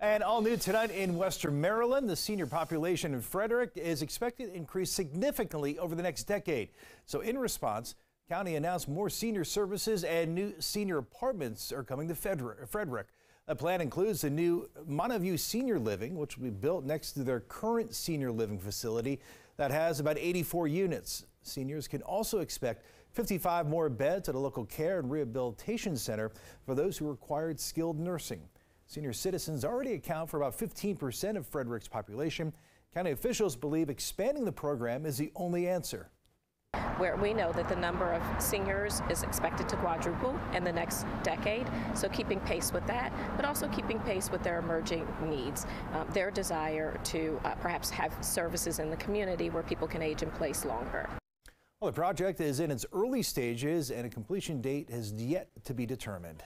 And all new tonight in Western Maryland, the senior population in Frederick is expected to increase significantly over the next decade. So in response, county announced more senior services and new senior apartments are coming to Frederick. The plan includes the new Montevue Senior Living, which will be built next to their current senior living facility that has about 84 units. Seniors can also expect 55 more beds at a local care and rehabilitation center for those who required skilled nursing. Senior citizens already account for about 15% of Frederick's population. County officials believe expanding the program is the only answer where we know that the number of seniors is expected to quadruple in the next decade. So keeping pace with that, but also keeping pace with their emerging needs, um, their desire to uh, perhaps have services in the community where people can age in place longer. Well, the project is in its early stages and a completion date has yet to be determined.